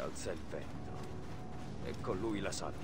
alza il vento e con lui la sabbia.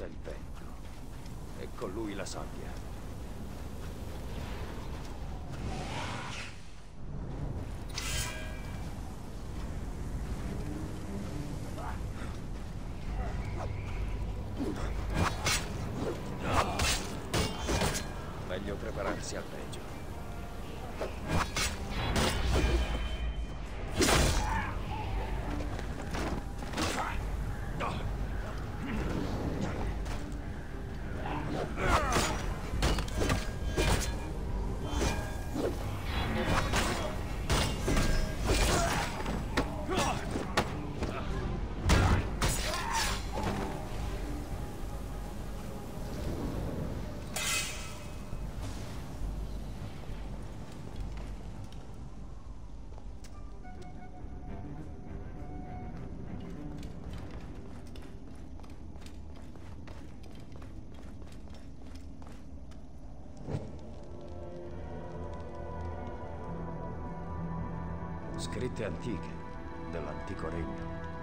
Alza il vento e con lui la sabbia. Meglio prepararsi al peggio. Scritte antiche dell'antico regno.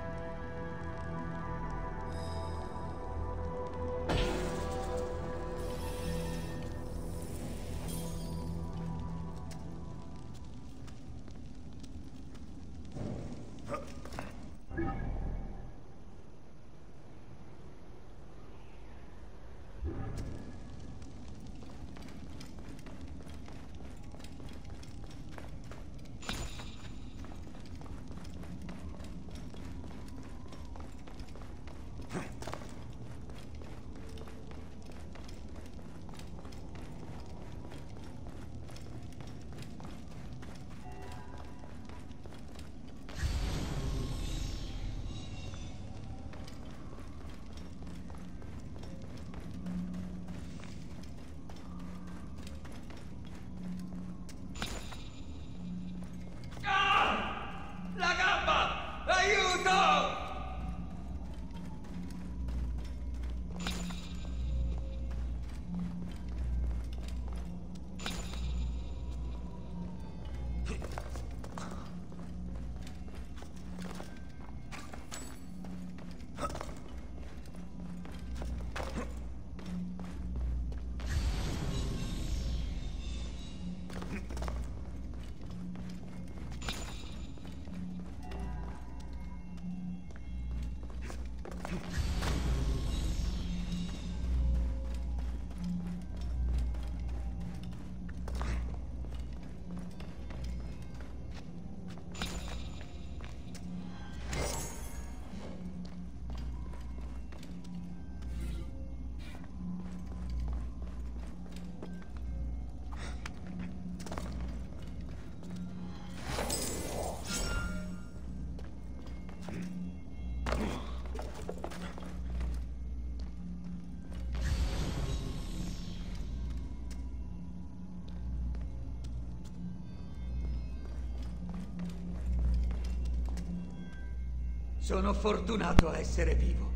Sono fortunato a essere vivo.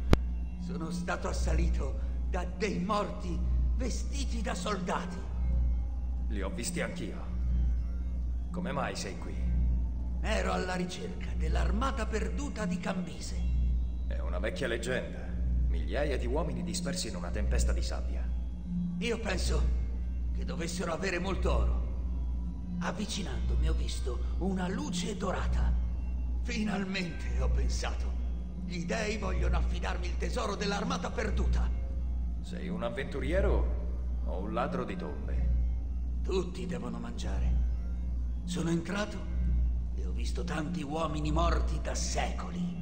Sono stato assalito da dei morti vestiti da soldati. Li ho visti anch'io. Come mai sei qui? Ero alla ricerca dell'armata perduta di Cambise. È una vecchia leggenda. Migliaia di uomini dispersi in una tempesta di sabbia. Io penso che dovessero avere molto oro. Avvicinandomi ho visto una luce dorata. Finalmente ho pensato. Gli dei vogliono affidarmi il tesoro dell'armata perduta. Sei un avventuriero o un ladro di tombe? Tutti devono mangiare. Sono entrato e ho visto tanti uomini morti da secoli.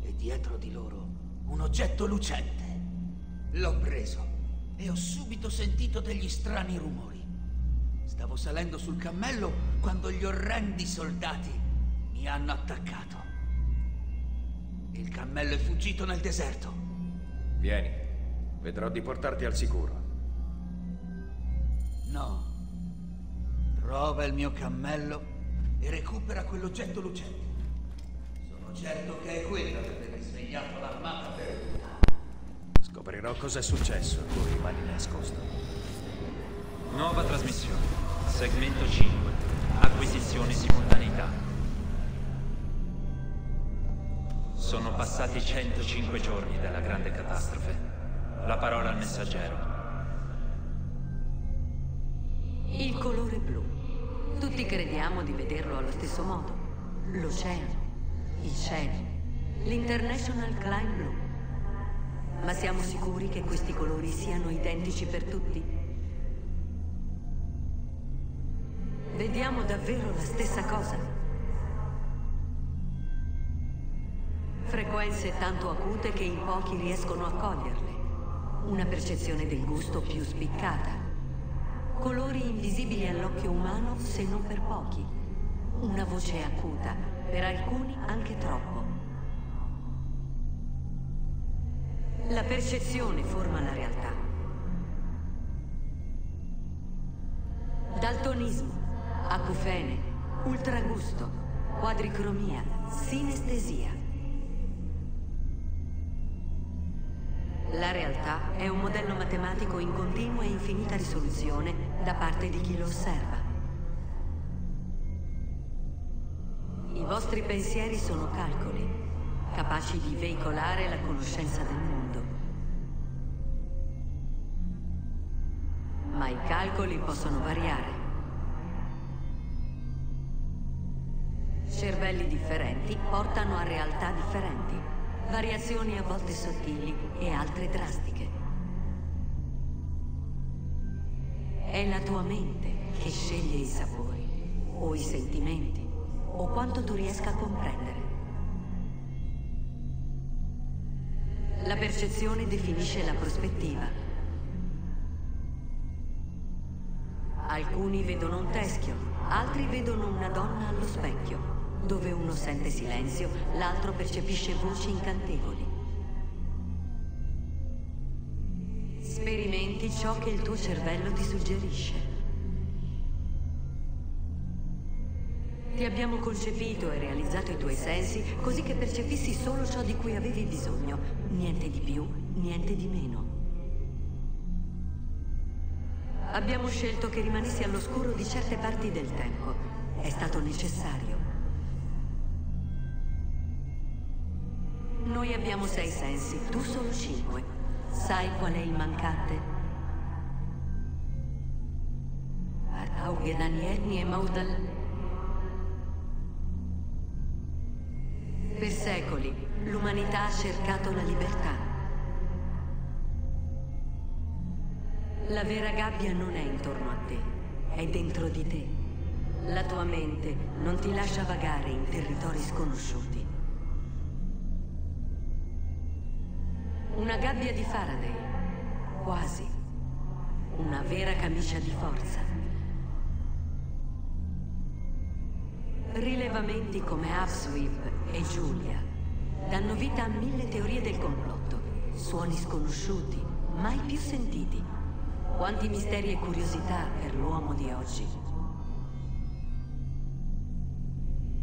E dietro di loro un oggetto lucente. L'ho preso e ho subito sentito degli strani rumori. Stavo salendo sul cammello quando gli orrendi soldati mi hanno attaccato. Il cammello è fuggito nel deserto. Vieni, vedrò di portarti al sicuro. No. Trova il mio cammello e recupera quell'oggetto lucente. Sono certo che è quello ad aver risvegliato l'armata perduta. Scoprirò cos'è successo a cui rimani nascosto. Nuova trasmissione. Segmento 5. Acquisizione simultaneità. Sono passati 105 giorni dalla grande catastrofe. La parola al messaggero. Il colore blu. Tutti crediamo di vederlo allo stesso modo. L'oceano, il cielo, l'International Climb Blue. Ma siamo sicuri che questi colori siano identici per tutti? Vediamo davvero la stessa cosa? Frequenze tanto acute che in pochi riescono a coglierle. Una percezione del gusto più spiccata. Colori invisibili all'occhio umano se non per pochi. Una voce acuta, per alcuni anche troppo. La percezione forma la realtà. Daltonismo, acufene, ultragusto, quadricromia, sinestesia. La realtà è un modello matematico in continua e infinita risoluzione da parte di chi lo osserva. I vostri pensieri sono calcoli, capaci di veicolare la conoscenza del mondo. Ma i calcoli possono variare. Cervelli differenti portano a realtà differenti, variazioni a volte sottili e altre drastiche. È la tua mente che sceglie i sapori, o i sentimenti, o quanto tu riesca a comprendere. La percezione definisce la prospettiva. Alcuni vedono un teschio, altri vedono una donna allo specchio. Dove uno sente silenzio, l'altro percepisce voci incantevoli. Sperimenti ciò che il tuo cervello ti suggerisce. Ti abbiamo concepito e realizzato i tuoi sensi così che percepissi solo ciò di cui avevi bisogno, niente di più, niente di meno. Abbiamo scelto che rimanessi all'oscuro di certe parti del tempo. È stato necessario. Noi abbiamo sei sensi, tu solo cinque. Sai qual è il mancante? Augenanierni e Maudal... Per secoli l'umanità ha cercato la libertà. La vera gabbia non è intorno a te, è dentro di te. La tua mente non ti lascia vagare in territori sconosciuti. Una gabbia di Faraday, quasi. Una vera camicia di forza. Rilevamenti come Upsweep e Giulia danno vita a mille teorie del complotto, suoni sconosciuti, mai più sentiti. Quanti misteri e curiosità per l'uomo di oggi.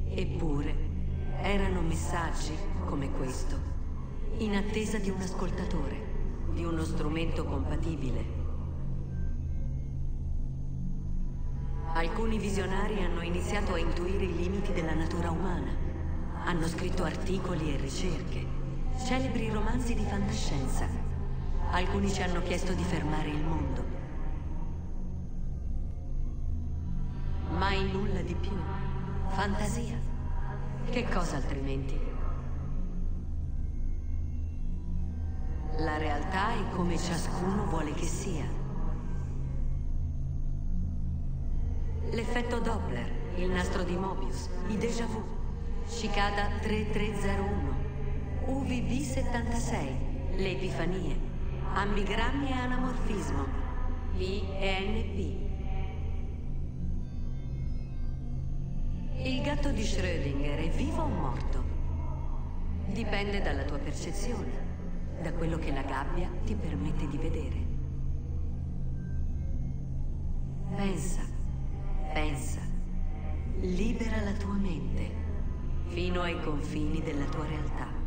Eppure, erano messaggi come questo, in attesa di un ascoltatore, di uno strumento compatibile. Alcuni visionari hanno iniziato a intuire i limiti della natura umana. Hanno scritto articoli e ricerche, celebri romanzi di fantascienza. Alcuni ci hanno chiesto di fermare il mondo. Mai nulla di più. Fantasia. Che cosa altrimenti? La realtà è come ciascuno vuole che sia. L'effetto Doppler, il nastro di Mobius, i déjà vu, Cicada 3301, UVB 76, le epifanie, ambigrammi e anamorfismo, P e. Il gatto di Schrödinger è vivo o morto? Dipende dalla tua percezione, da quello che la gabbia ti permette di vedere. Pensa, pensa, libera la tua mente fino ai confini della tua realtà.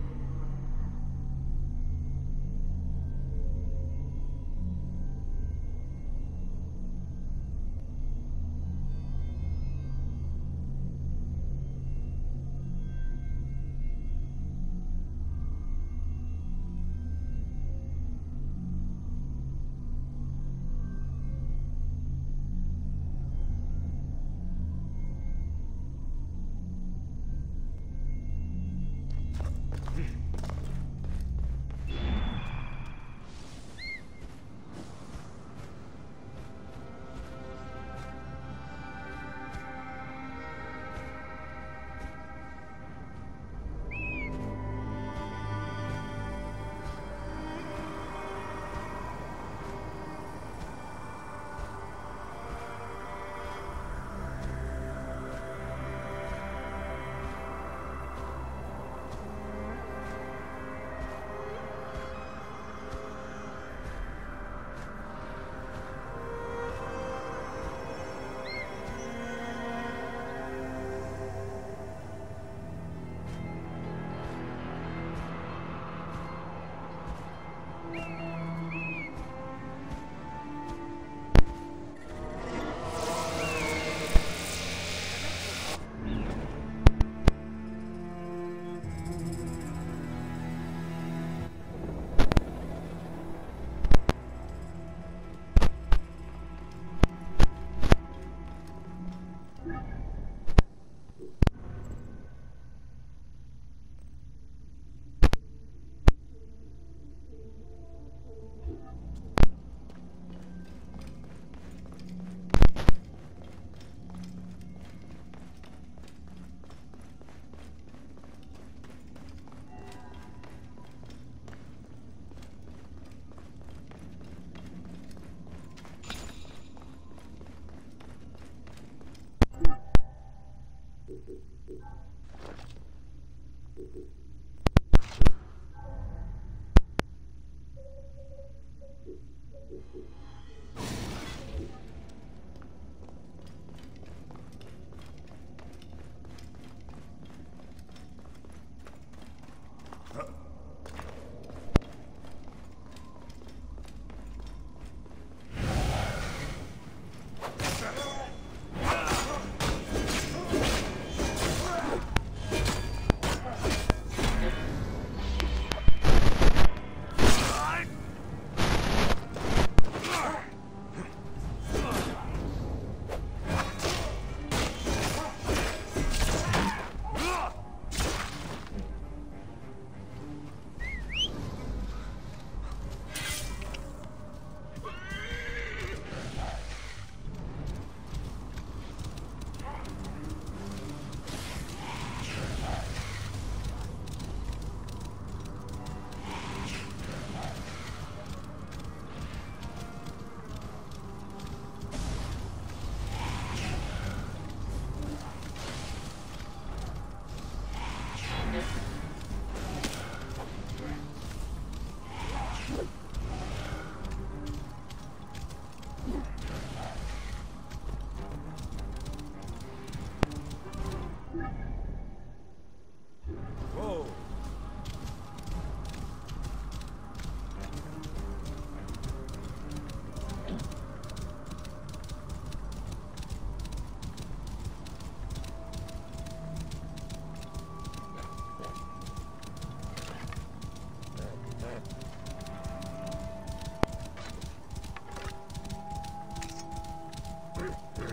Thank you.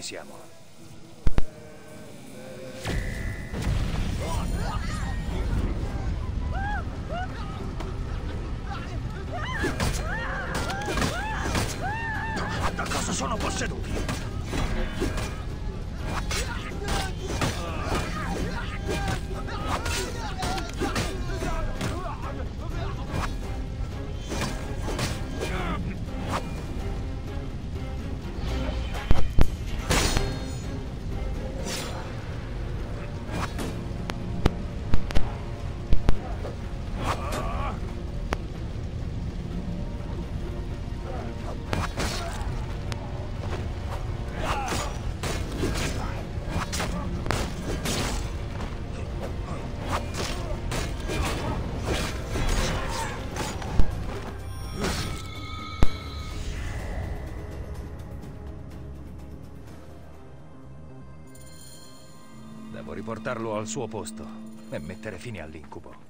Ci siamo. Da cosa sono posseduti? Devo riportarlo al suo posto e mettere fine all'incubo.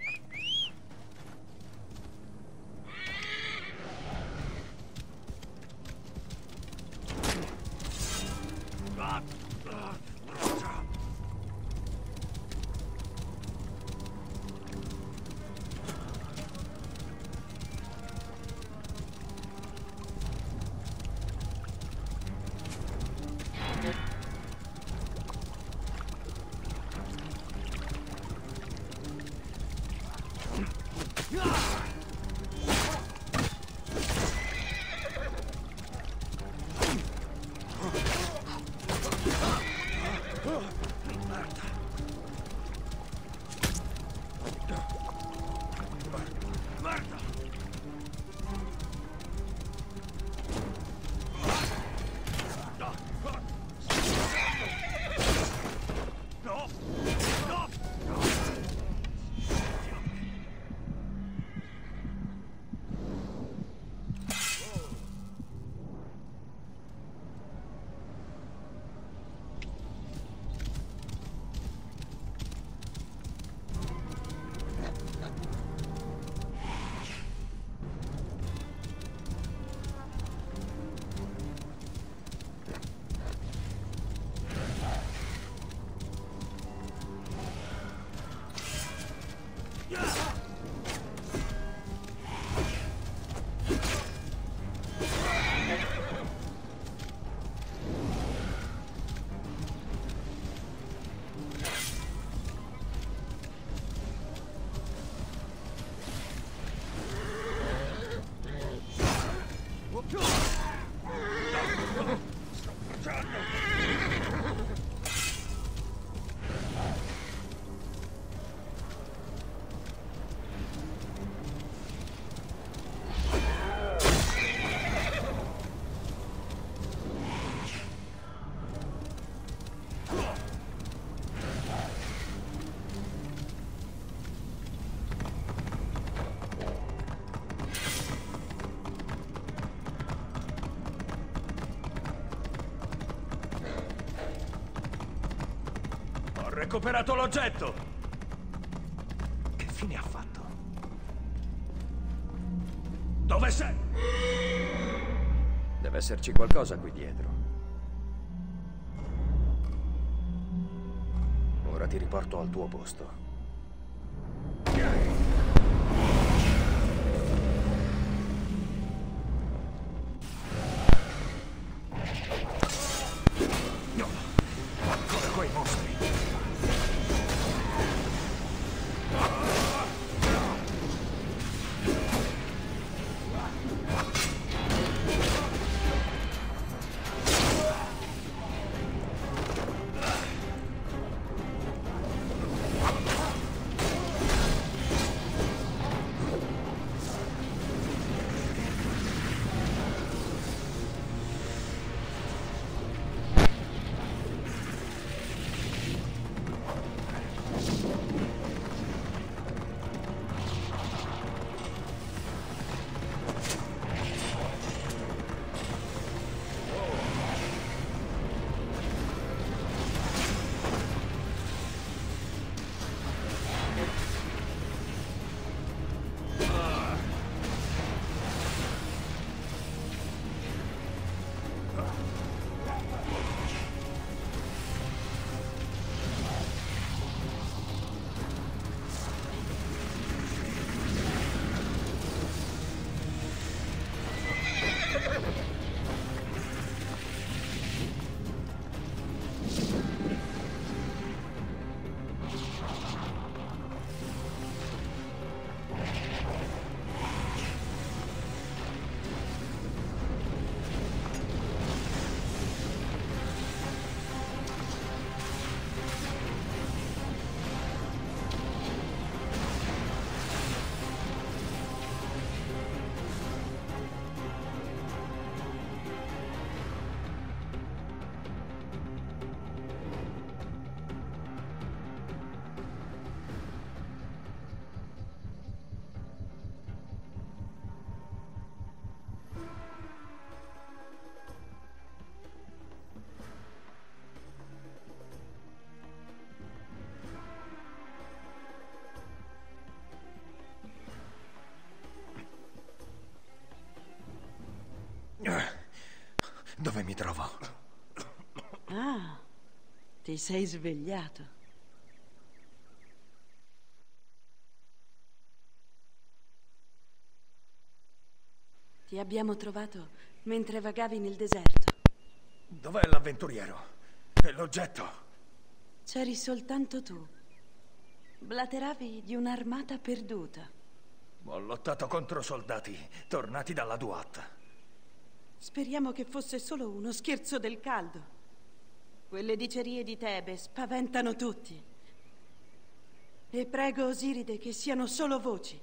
Recuperato l'oggetto! Che fine ha fatto? Dove sei? Deve esserci qualcosa qui dietro. Ora ti riporto al tuo posto. Mi trovo. Ah, ti sei svegliato. Ti abbiamo trovato mentre vagavi nel deserto. Dov'è l'avventuriero? E l'oggetto? C'eri soltanto tu. Blateravi di un'armata perduta. Ho lottato contro soldati tornati dalla Duat. Speriamo che fosse solo uno scherzo del caldo. Quelle dicerie di Tebe spaventano tutti. E prego Osiride che siano solo voci.